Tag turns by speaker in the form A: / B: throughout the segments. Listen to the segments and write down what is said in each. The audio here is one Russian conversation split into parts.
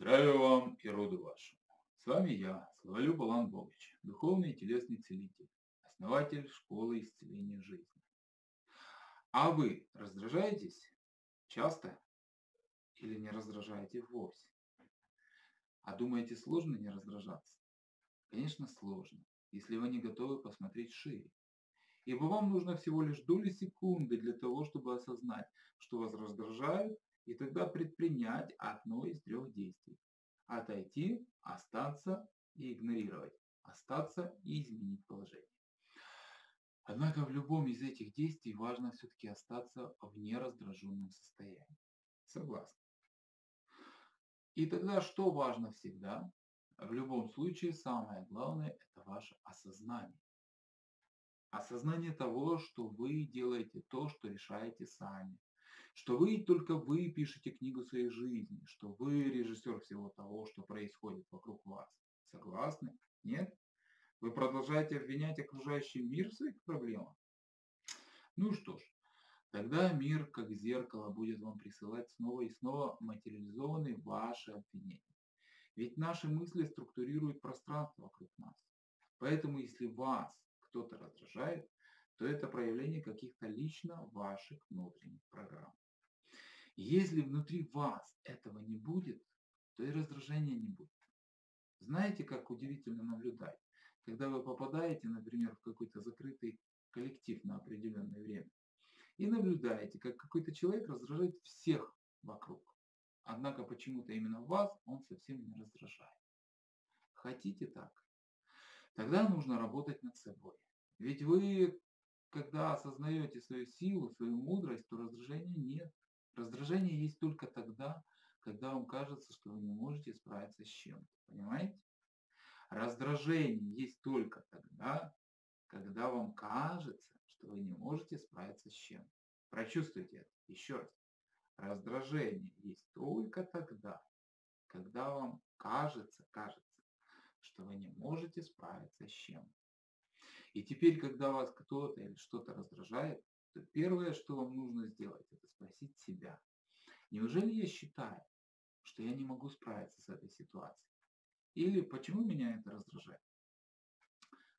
A: Здравия вам и роду вашему. С вами я, Славолюб Алан Богович, духовный и телесный целитель, основатель школы исцеления жизни. А вы раздражаетесь часто или не раздражаете вовсе? А думаете, сложно не раздражаться? Конечно, сложно, если вы не готовы посмотреть шире. Ибо вам нужно всего лишь доли секунды для того, чтобы осознать, что вас раздражает, и тогда предпринять одно из трех действий. Отойти, остаться и игнорировать. Остаться и изменить положение. Однако в любом из этих действий важно все-таки остаться в нераздраженном состоянии. Согласны? И тогда что важно всегда? В любом случае самое главное это ваше осознание. Осознание того, что вы делаете то, что решаете сами что вы только вы пишете книгу своей жизни, что вы режиссер всего того, что происходит вокруг вас. Согласны? Нет? Вы продолжаете обвинять окружающий мир в своих проблемах? Ну что ж, тогда мир, как зеркало, будет вам присылать снова и снова материализованные ваши обвинения. Ведь наши мысли структурируют пространство вокруг нас. Поэтому если вас кто-то раздражает, то это проявление каких-то лично ваших внутренних программ. Если внутри вас этого не будет, то и раздражения не будет. Знаете, как удивительно наблюдать, когда вы попадаете, например, в какой-то закрытый коллектив на определенное время, и наблюдаете, как какой-то человек раздражает всех вокруг. Однако почему-то именно вас он совсем не раздражает. Хотите так? Тогда нужно работать над собой. Ведь вы когда осознаете свою силу, свою мудрость, то раздражения нет. Раздражение есть только тогда, когда вам кажется, что вы не можете справиться с чем-то. Понимаете? Раздражение есть только тогда, когда вам кажется, что вы не можете справиться с чем-то. Прочувствуйте это еще раз. Раздражение есть только тогда, когда вам кажется, кажется, что вы не можете справиться с чем-то. И теперь, когда вас кто-то или что-то раздражает, то первое, что вам нужно сделать, это спросить себя. Неужели я считаю, что я не могу справиться с этой ситуацией? Или почему меня это раздражает?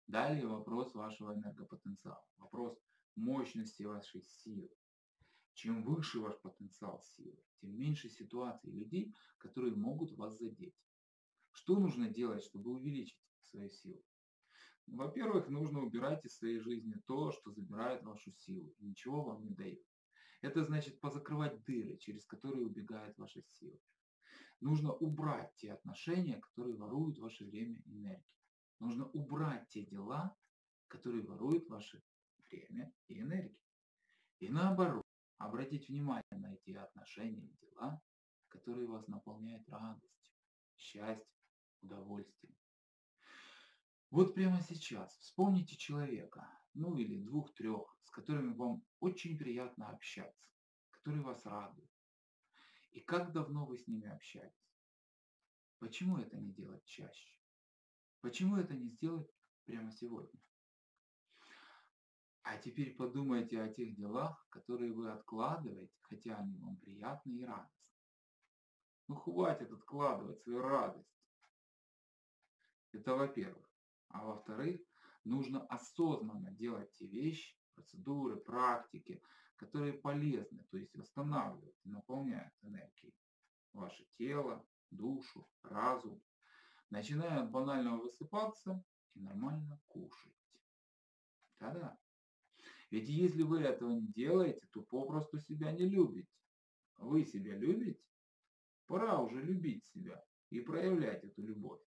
A: Далее вопрос вашего энергопотенциала. Вопрос мощности вашей силы. Чем выше ваш потенциал силы, тем меньше ситуаций людей, которые могут вас задеть. Что нужно делать, чтобы увеличить свою силу? Во-первых, нужно убирать из своей жизни то, что забирает вашу силу и ничего вам не дает. Это значит позакрывать дыры, через которые убегает ваша сила. Нужно убрать те отношения, которые воруют ваше время и энергию. Нужно убрать те дела, которые воруют ваше время и энергию. И наоборот, обратить внимание на эти отношения и дела, которые вас наполняют радостью, счастьем, удовольствием. Вот прямо сейчас вспомните человека, ну или двух-трех, с которыми вам очень приятно общаться, которые вас радуют. И как давно вы с ними общаетесь? Почему это не делать чаще? Почему это не сделать прямо сегодня? А теперь подумайте о тех делах, которые вы откладываете, хотя они вам приятны и радостны. Ну хватит откладывать свою радость. Это во-первых. А во-вторых, нужно осознанно делать те вещи, процедуры, практики, которые полезны, то есть восстанавливают наполняют энергией ваше тело, душу, разум, начиная от банального высыпаться и нормально кушать. Да-да. Ведь если вы этого не делаете, то попросту себя не любите. Вы себя любите? Пора уже любить себя и проявлять эту любовь.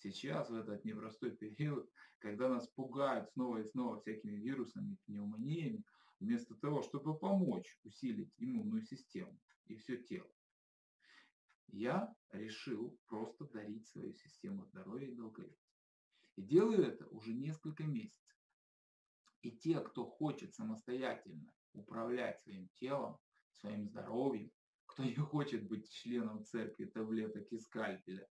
A: Сейчас, в этот непростой период, когда нас пугают снова и снова всякими вирусами, пневмониями, вместо того, чтобы помочь усилить иммунную систему и все тело, я решил просто дарить свою систему здоровья и долголетия. И делаю это уже несколько месяцев. И те, кто хочет самостоятельно управлять своим телом, своим здоровьем, кто не хочет быть членом церкви таблеток и скальпеля,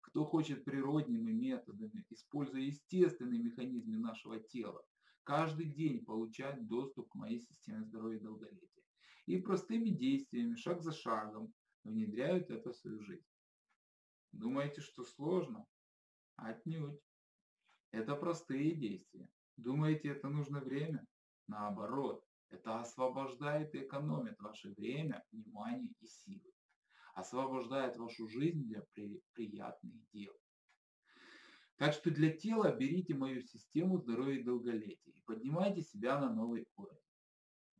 A: кто хочет природными методами, используя естественные механизмы нашего тела, каждый день получать доступ к моей системе здоровья и долголетия. И простыми действиями, шаг за шагом, внедряют это в свою жизнь. Думаете, что сложно? Отнюдь. Это простые действия. Думаете, это нужно время? Наоборот, это освобождает и экономит ваше время, внимание и силы. Освобождает вашу жизнь для при, приятных дел. Так что для тела берите мою систему здоровья и долголетия и поднимайте себя на новый уровень.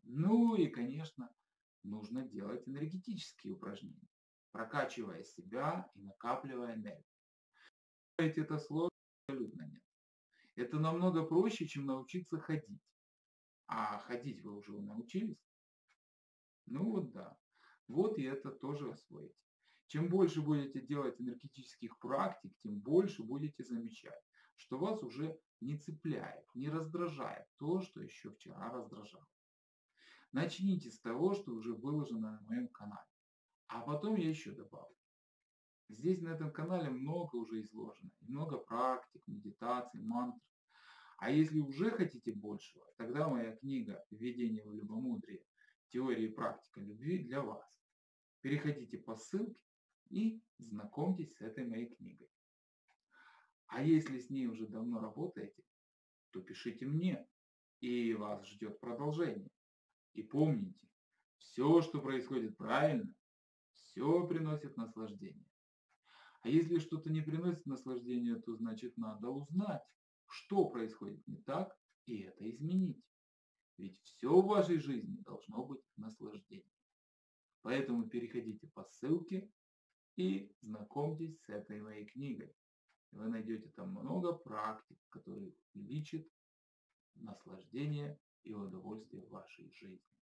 A: Ну и, конечно, нужно делать энергетические упражнения, прокачивая себя и накапливая энергию. Это сложно? Абсолютно нет. Это намного проще, чем научиться ходить. А ходить вы уже научились? Ну вот да. Вот и это тоже освоите. Чем больше будете делать энергетических практик, тем больше будете замечать, что вас уже не цепляет, не раздражает то, что еще вчера раздражало. Начните с того, что уже выложено на моем канале. А потом я еще добавлю. Здесь на этом канале много уже изложено. Много практик, медитаций, мантр. А если уже хотите большего, тогда моя книга «Введение в любомудрие. Теория и практика любви» для вас. Переходите по ссылке и знакомьтесь с этой моей книгой. А если с ней уже давно работаете, то пишите мне, и вас ждет продолжение. И помните, все, что происходит правильно, все приносит наслаждение. А если что-то не приносит наслаждения, то значит надо узнать, что происходит не так, и это изменить. Ведь все в вашей жизни должно быть наслаждением. Поэтому переходите по ссылке и знакомьтесь с этой моей книгой. Вы найдете там много практик, которые увеличат наслаждение и удовольствие в вашей жизни.